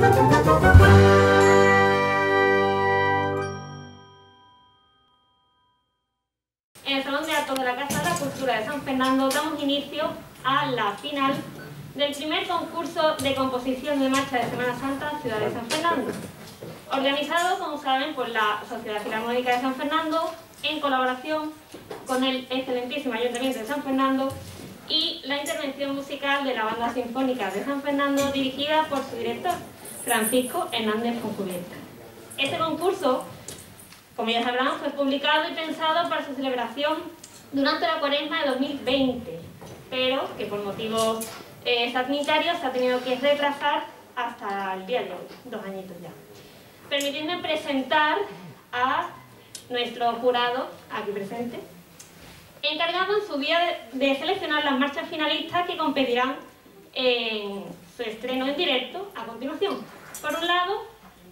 En el Salón de Actos de la Casa de la Cultura de San Fernando damos inicio a la final del primer concurso de composición de marcha de Semana Santa Ciudad de San Fernando, organizado, como saben, por la Sociedad Filarmónica de San Fernando en colaboración con el excelentísimo Ayuntamiento de San Fernando y la intervención musical de la Banda Sinfónica de San Fernando dirigida por su director, Francisco Hernández Concubierta. Este concurso como ya sabrán, fue publicado y pensado para su celebración durante la cuaresma de 2020, pero que por motivos eh, sanitarios se ha tenido que retrasar hasta el día de hoy, dos añitos ya. Permitidme presentar a nuestro jurado aquí presente, encargado en su día de, de seleccionar las marchas finalistas que competirán en estreno en directo a continuación. Por un lado,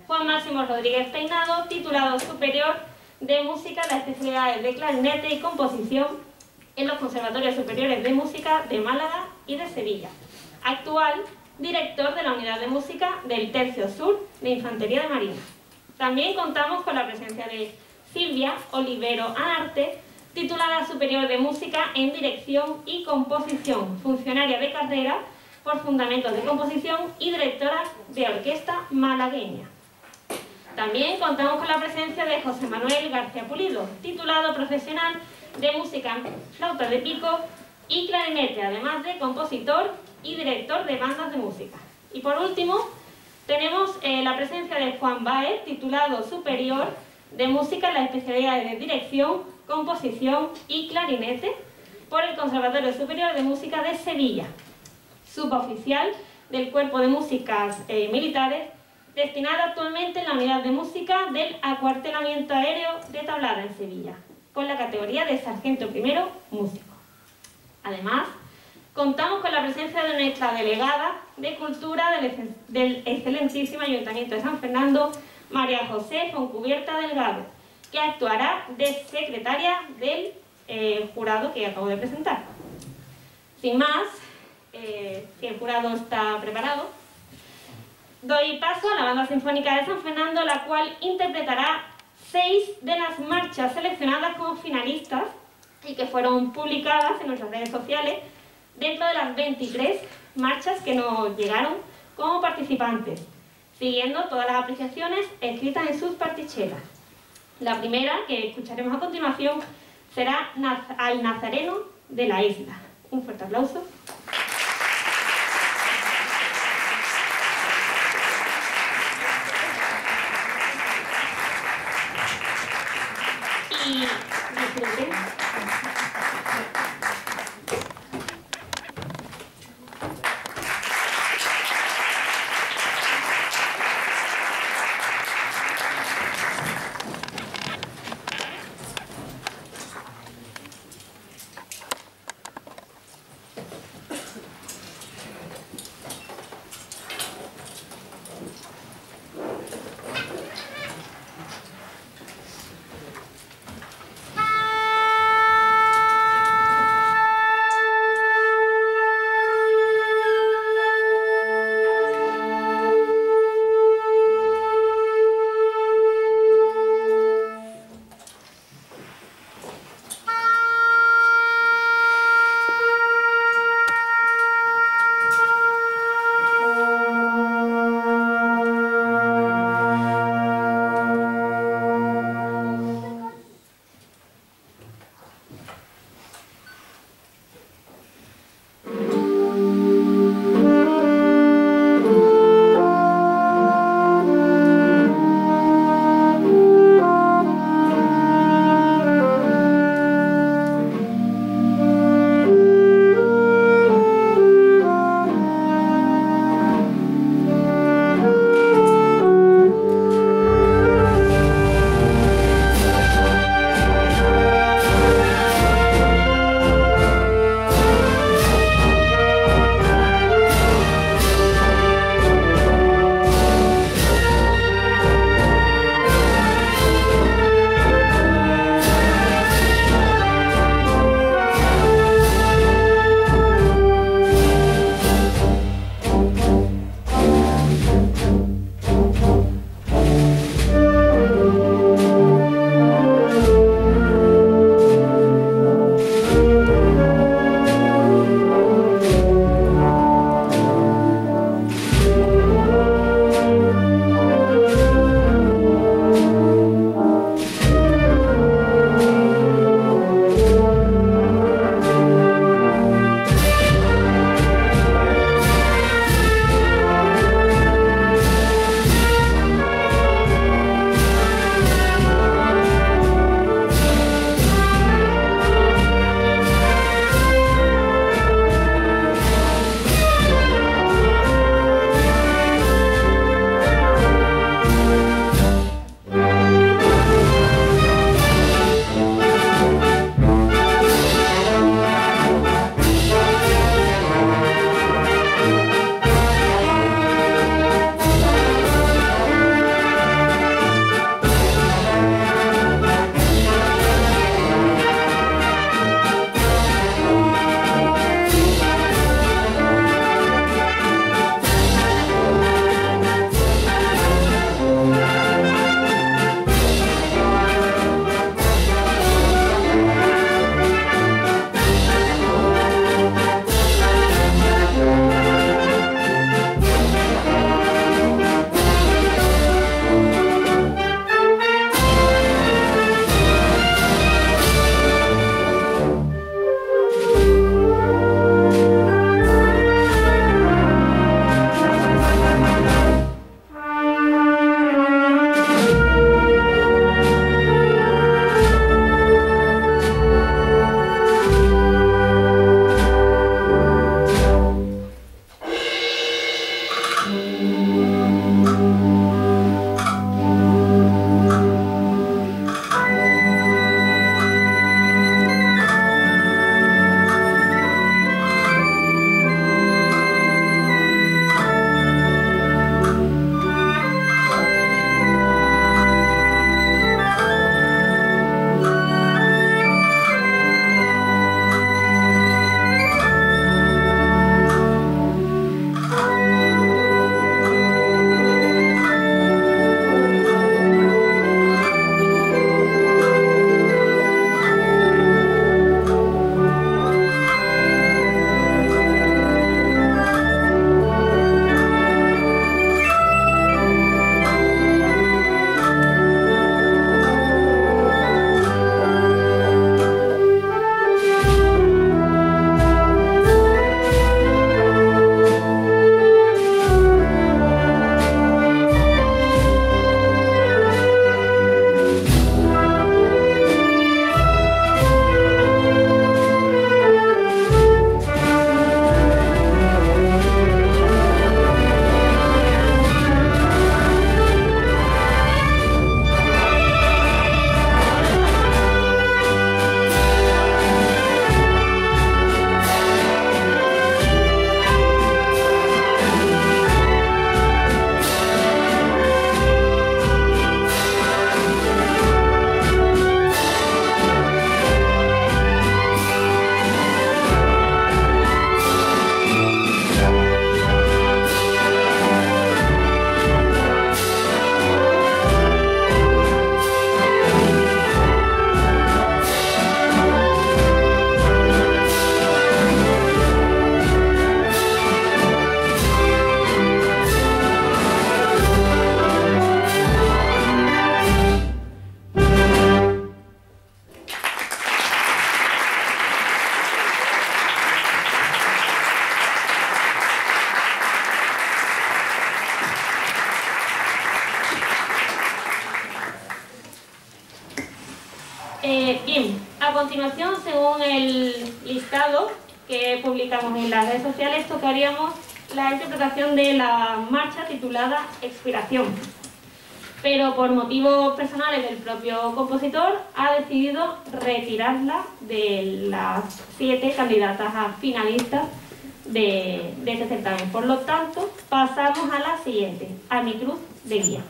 Juan Máximo Rodríguez Peinado, titulado superior de música, las especialidades de clarinete y composición en los Conservatorios Superiores de Música de Málaga y de Sevilla. Actual director de la Unidad de Música del Tercio Sur de Infantería de Marina. También contamos con la presencia de Silvia Olivero Anarte, titulada Superior de Música en Dirección y Composición, funcionaria de carrera por Fundamentos de Composición y directora de Orquesta Malagueña. También contamos con la presencia de José Manuel García Pulido, titulado profesional de música, flauta de pico y clarinete, además de compositor y director de bandas de música. Y por último, tenemos eh, la presencia de Juan Baez, titulado superior de música en las especialidades de dirección, composición y clarinete por el Conservatorio Superior de Música de Sevilla, suboficial del Cuerpo de Músicas eh, Militares destinada actualmente en la unidad de música del acuartelamiento aéreo de Tablada en Sevilla, con la categoría de sargento primero músico. Además, contamos con la presencia de nuestra delegada de Cultura del, excelentísimo Ayuntamiento de San Fernando, María José Foncubierta Delgado, que actuará de secretaria del eh, jurado que acabo de presentar. Sin más, eh, el jurado está preparado, Doy paso a la Banda Sinfónica de San Fernando, la cual interpretará seis de las marchas seleccionadas como finalistas y que fueron publicadas en nuestras redes sociales dentro de las 23 marchas que nos llegaron como participantes, siguiendo todas las apreciaciones escritas en sus partichelas. La primera, que escucharemos a continuación, será Al Nazareno de la Isla. Un fuerte aplauso. Thank you. Expiración. Pero por motivos personales del propio compositor ha decidido retirarla de las siete candidatas a finalistas de, este certamen. Por lo tanto, pasamos a la siguiente, a mi cruz de guía.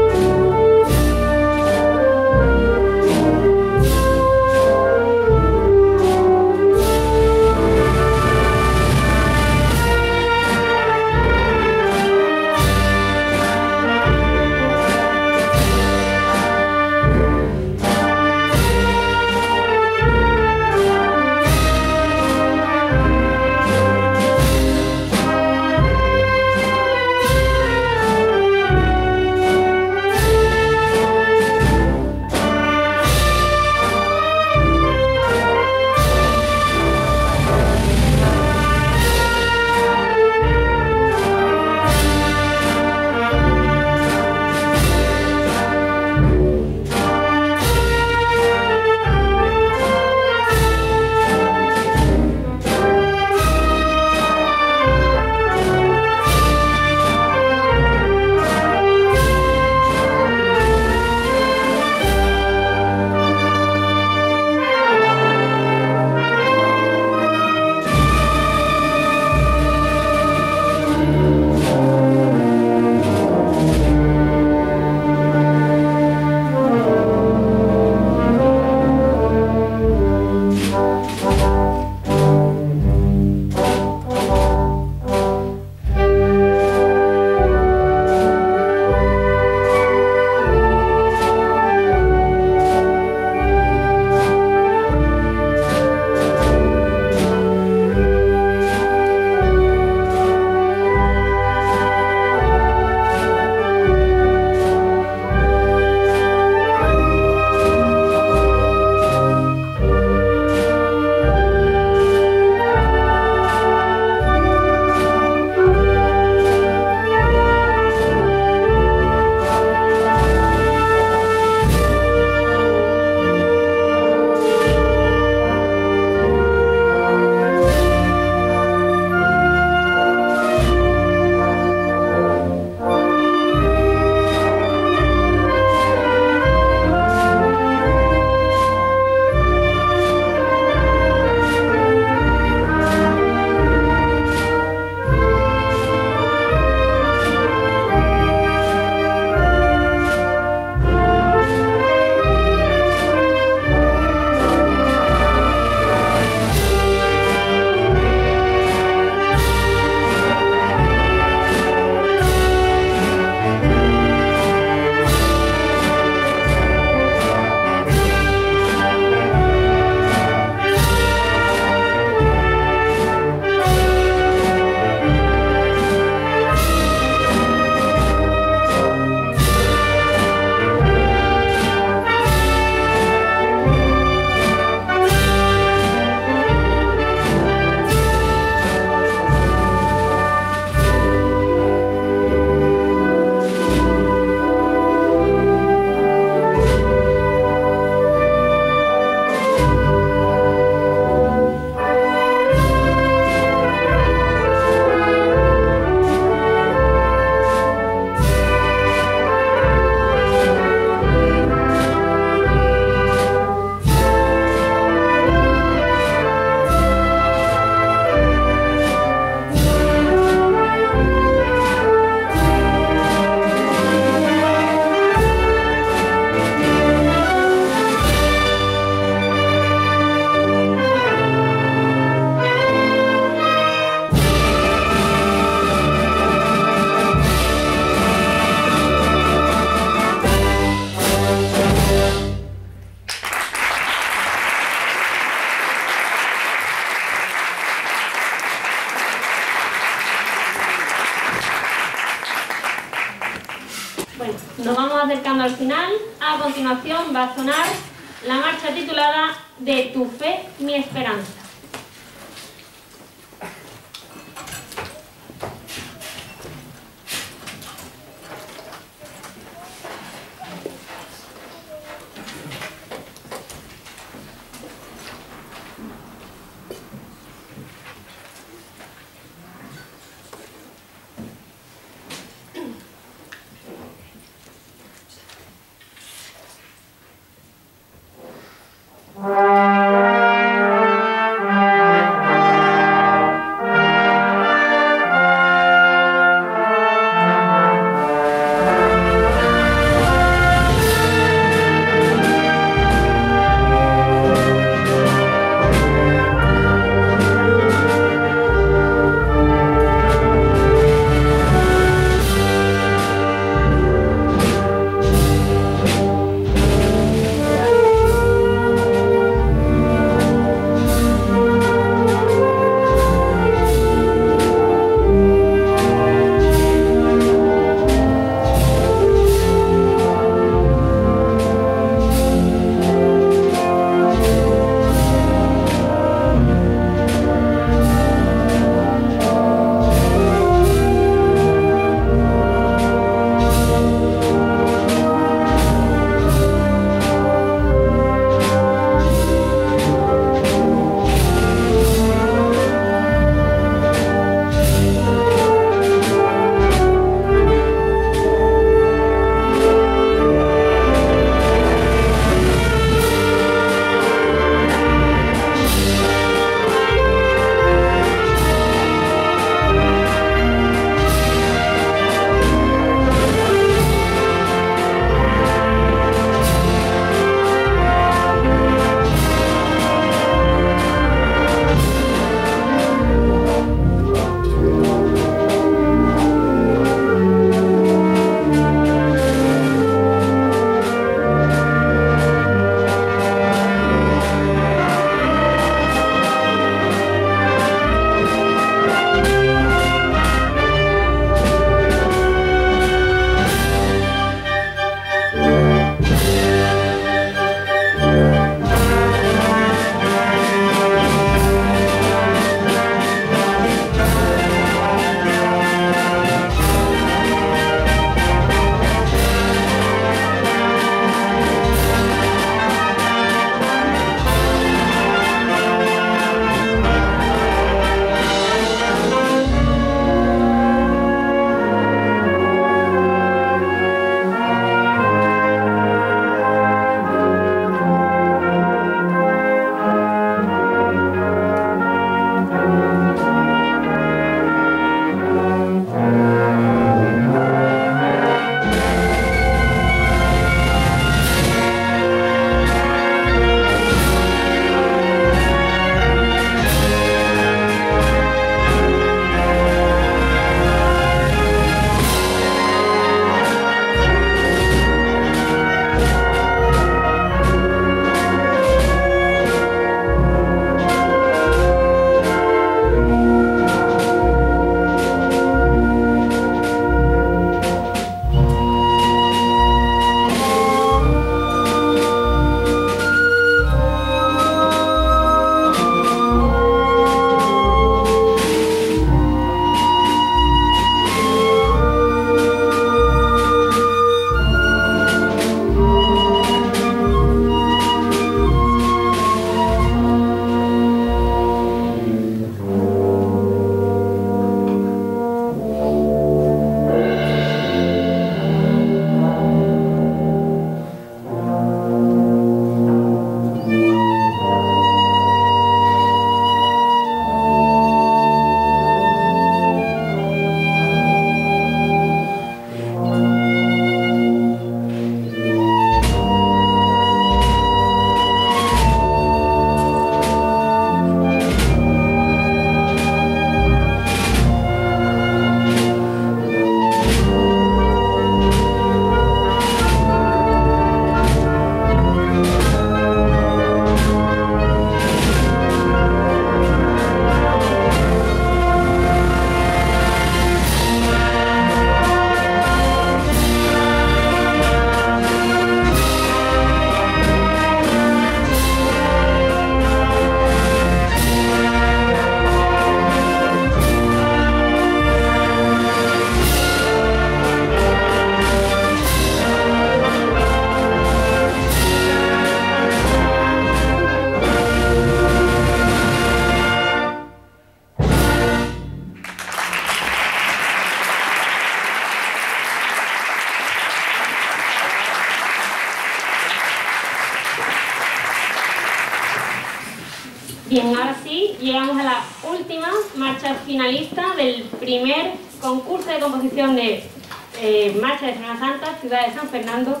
De San Fernando,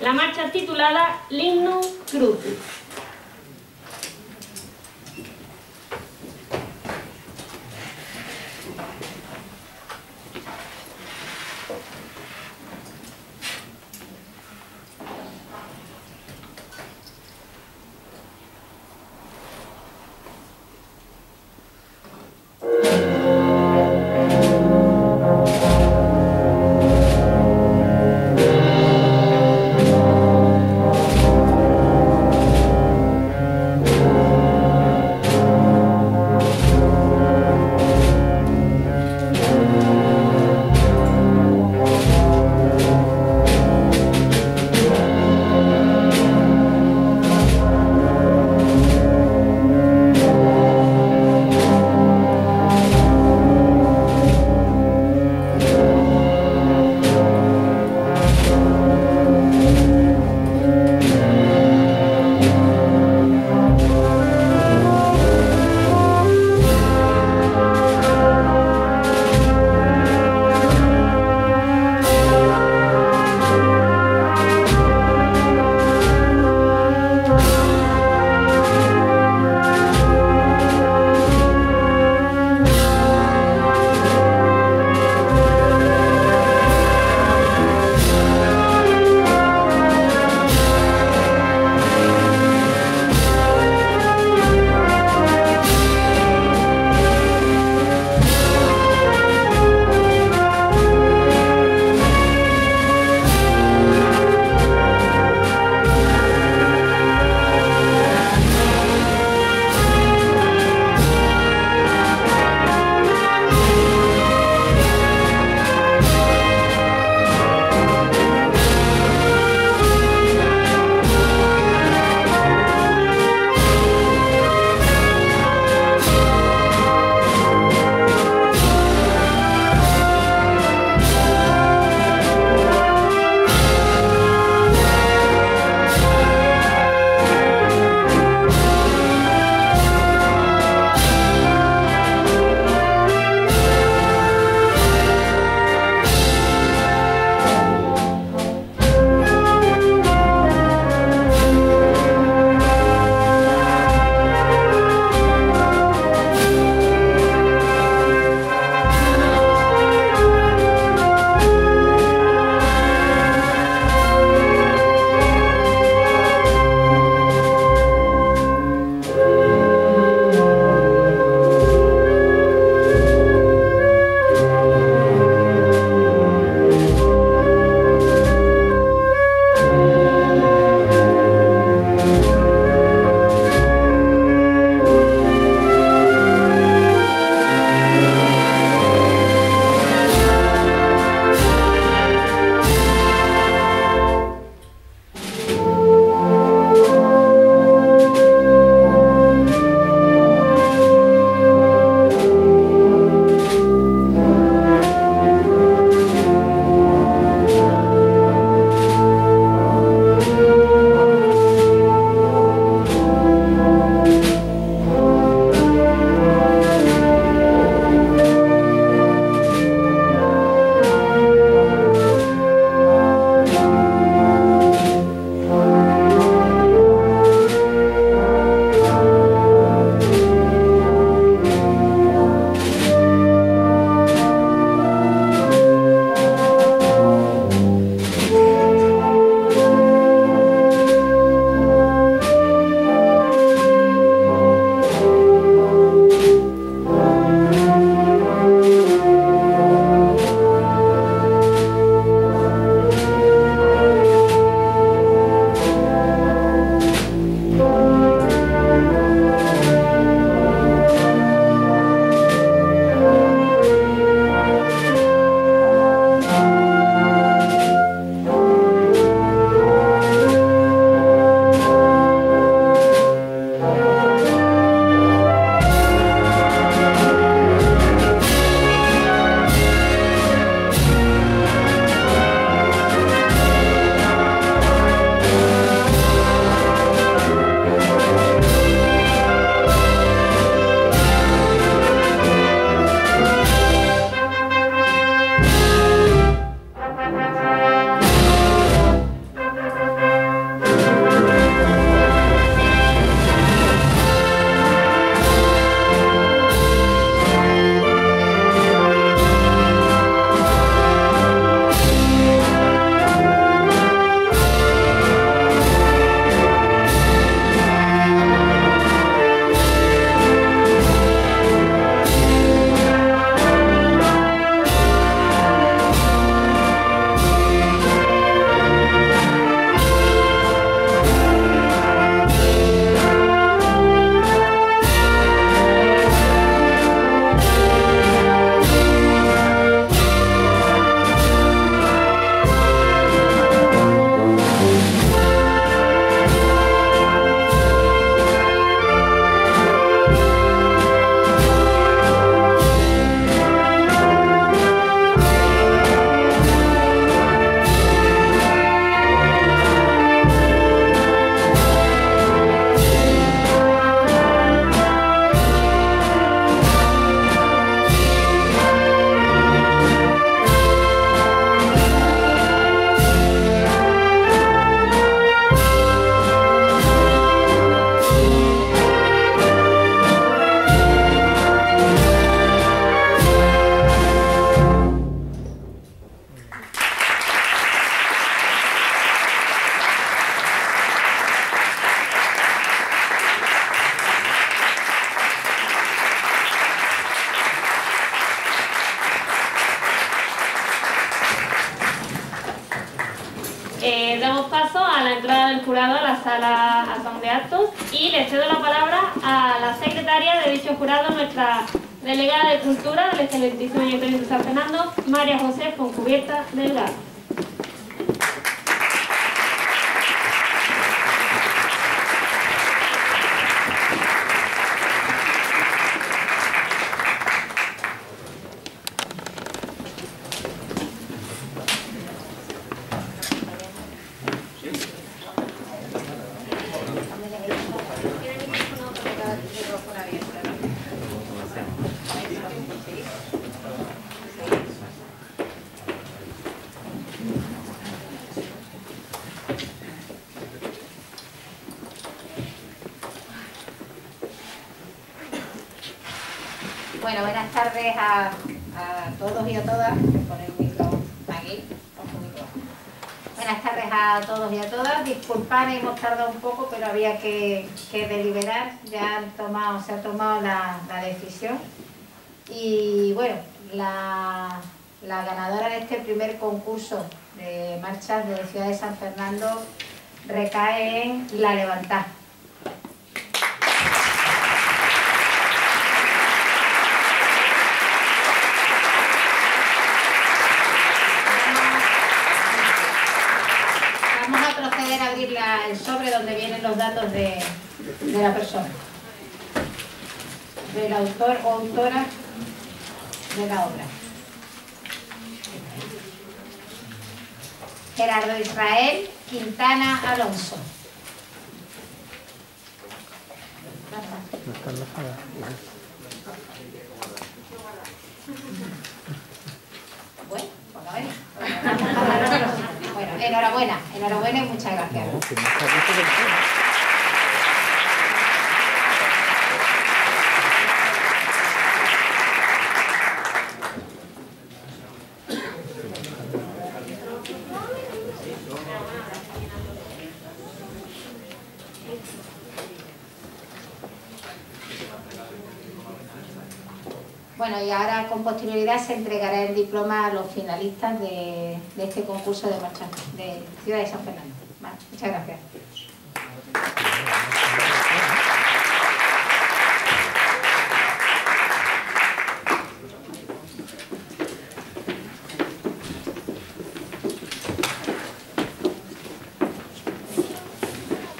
la marcha titulada Lignum Crucis. Y le cedo la palabra a la secretaria de dicho jurado, nuestra delegada de Cultura del excelentísimo Ayuntamiento de San Fernando, María José Foncubierta Delgado. Bueno, buenas tardes a, a todos y a todas. Voy a poner el micro aquí. ojo, micro. Buenas tardes a todos y a todas. Disculpad, hemos tardado un poco, pero había que, que deliberar. Ya han tomado, se ha tomado la, la decisión. Y bueno, la, la ganadora de este primer concurso de marchas de Ciudad de San Fernando recae en La Levantada. Vamos a proceder a abrir la- el sobre donde vienen los datos de, la persona, del autor o autora de la obra. Gerardo Israel Quintana Alonso. Bueno. Bueno, enhorabuena, enhorabuena y muchas gracias. Bueno, y ahora con posterioridad se entregará el diploma a los finalistas de, este concurso de marcha de Ciudad de San Fernando. Muchas gracias.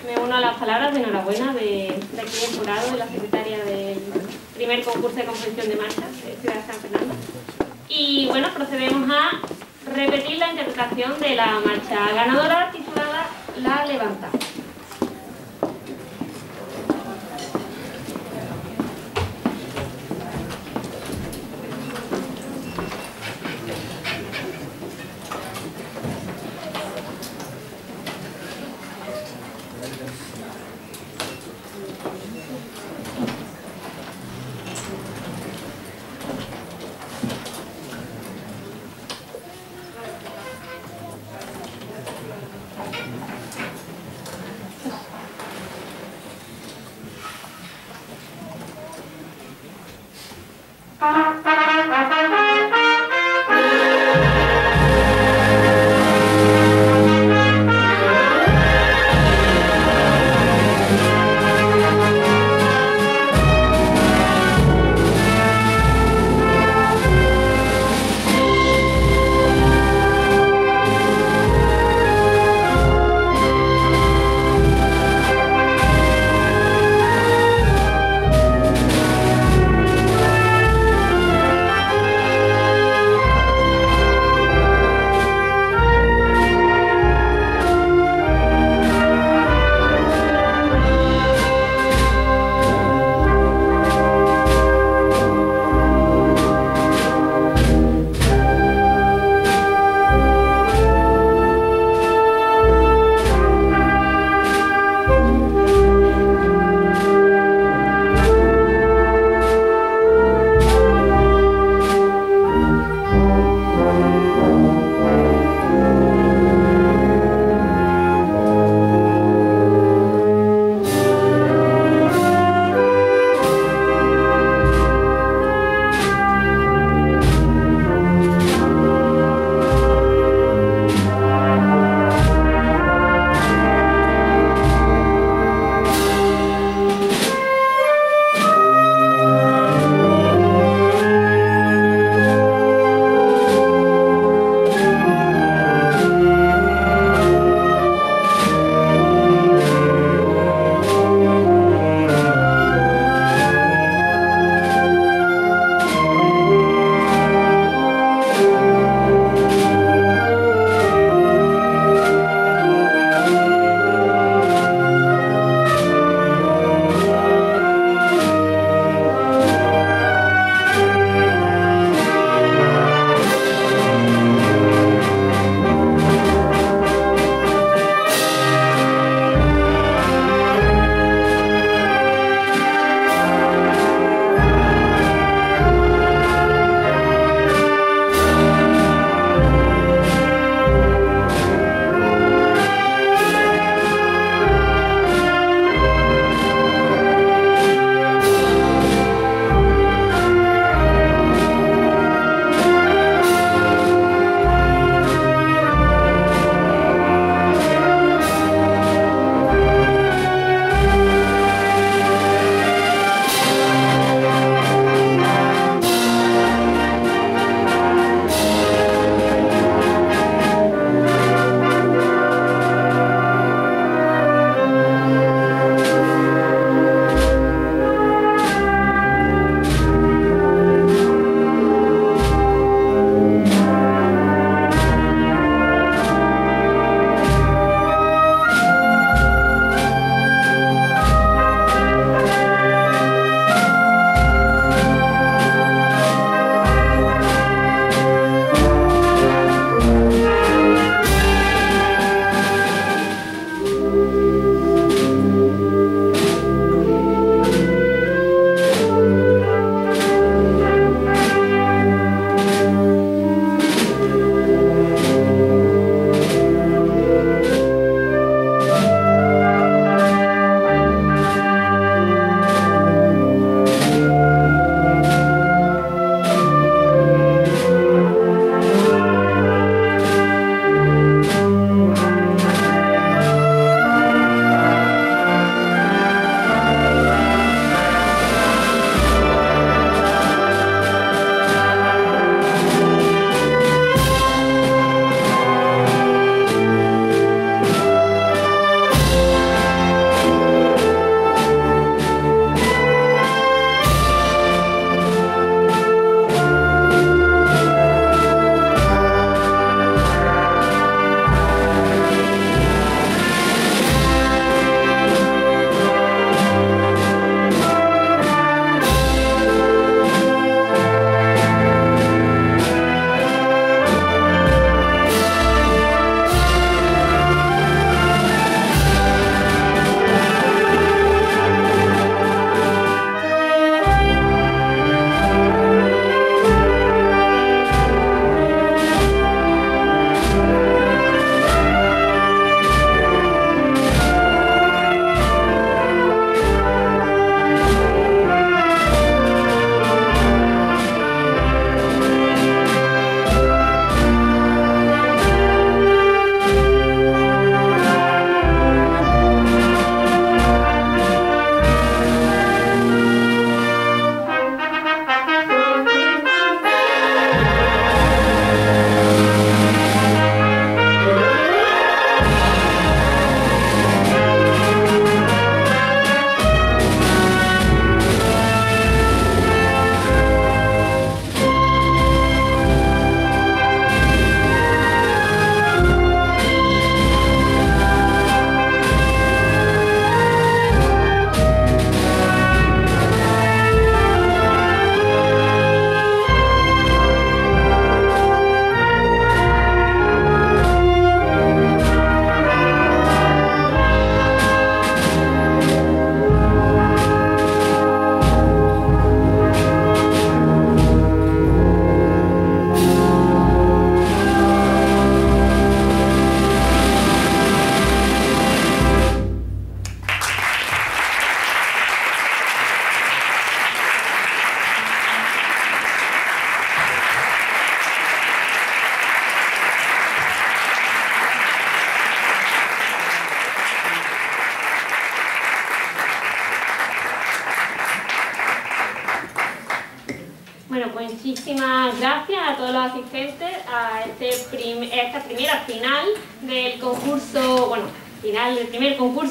Me uno a las palabras de enhorabuena de, de aquí del jurado, de la secretaria del primer concurso de composición de marchas Y bueno, procedemos a repetir la interpretación de la marcha ganadora titulada La Levanta.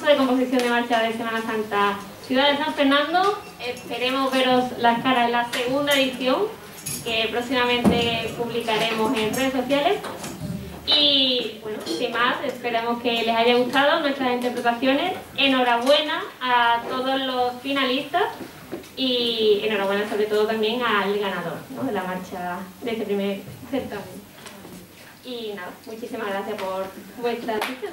De composición de marcha de Semana Santa Ciudad de San Fernando. Esperemos veros las caras en la segunda edición que próximamente publicaremos en redes sociales. Y bueno, sin más, esperamos que les haya gustado nuestras interpretaciones. Enhorabuena a todos los finalistas y enhorabuena sobre todo también al ganador de la marcha de este primer certamen. Y nada, muchísimas gracias por vuestra atención.